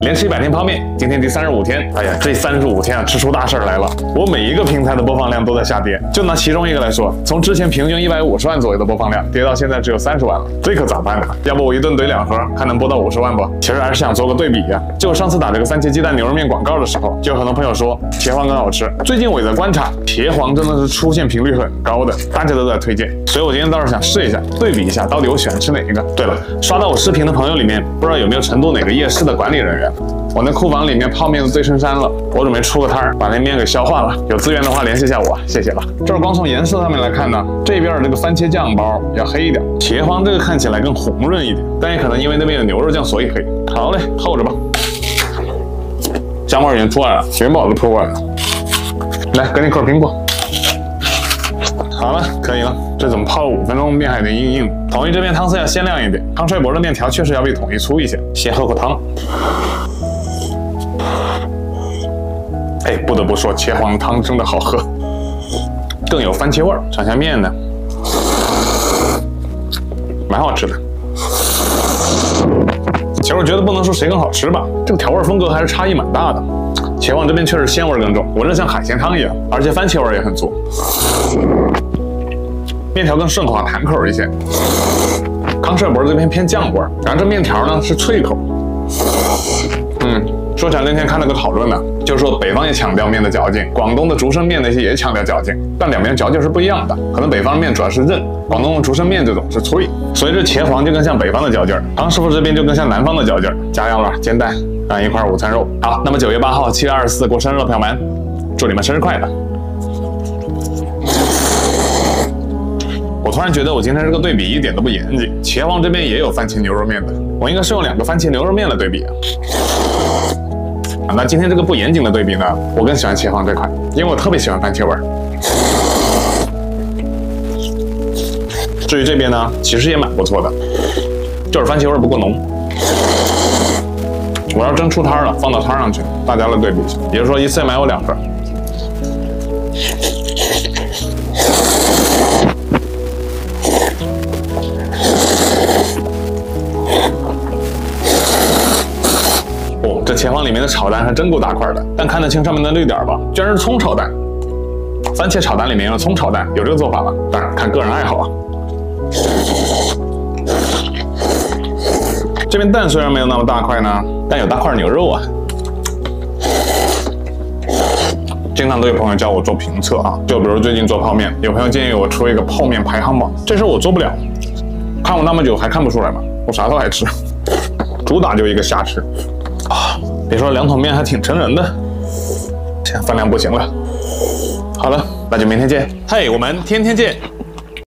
连吃一百天泡面，今天第三十五天。哎呀，这三十五天啊，吃出大事来了。我每一个平台的播放量都在下跌。就拿其中一个来说，从之前平均一百五十万左右的播放量，跌到现在只有三十万了。这可咋办呢？要不我一顿怼两盒，还能播到五十万不？其实还是想做个对比呀。就上次打这个番茄鸡蛋牛肉面广告的时候，就有很多朋友说茄皇更好吃。最近我也在观察，茄皇真的是出现频率很高的，大家都在推荐。所以我今天倒是想试一下，对比一下到底我喜欢吃哪一个。对了，刷到我视频的朋友里面，不知道有没有成都哪个夜市的管理人员？我那库房里面泡面都堆成山了，我准备出个摊儿，把那面给消化了。有资源的话联系一下我，谢谢了。这儿光从颜色上面来看呢，这边这个番茄酱包要黑一点，茄皇这个看起来更红润一点，但也可能因为那边有牛肉酱所以黑。好嘞，厚着吧。香味已经出来了，元宝都出过来了。来，给你块苹果。好了，可以了。这怎么泡了五分钟，面还有点硬硬。统一这边汤色要鲜亮一点，康帅博的面条确实要比统一粗一些。先喝口汤。哎，不得不说，茄皇汤真的好喝，更有番茄味儿。尝下面呢，蛮好吃的。其实我觉得不能说谁更好吃吧，这个调味风格还是差异蛮大的。茄皇这边确实鲜味更重，闻着像海鲜汤一样，而且番茄味也很足。面条更顺滑弹口一些，康帅博这边偏酱味，然后这面条呢是脆口。嗯。说起来那天看了个讨论呢，就是说北方也强调面的嚼劲，广东的竹升面那些也强调嚼劲，但两边嚼劲是不一样的。可能北方面主要是韧，广东的竹升面这种是脆，所以这茄皇就更像北方的嚼劲儿，唐师傅这边就更像南方的嚼劲儿。加油了，煎蛋，啊一块午餐肉。好，那么九月八号，七月二十四过生日的，朋友们，祝你们生日快乐。我突然觉得我今天这个对比一点都不严谨，茄皇这边也有番茄牛肉面的，我应该是用两个番茄牛肉面来对比啊。那今天这个不严谨的对比呢，我更喜欢茄皇这款，因为我特别喜欢番茄味儿。至于这边呢，其实也蛮不错的，就是番茄味儿不够浓。我要真出摊了，放到摊上去，大家来对比一下，也就是说一次买我两份。这前方里面的炒蛋还真够大块的，但看得清上面的绿点吧？居然是葱炒蛋。番茄炒蛋里面用葱炒蛋，有这个做法吗？当然看个人爱好啊。这边蛋虽然没有那么大块呢，但有大块牛肉啊。经常都有朋友叫我做评测啊，就比如最近做泡面，有朋友建议我出一个泡面排行榜，这事我做不了。看我那么久还看不出来吗？我啥都爱吃，主打就一个瞎吃。啊，别说两桶面还挺撑人的，现在饭量不行了。好了，那就明天见。嘿，我们天天见。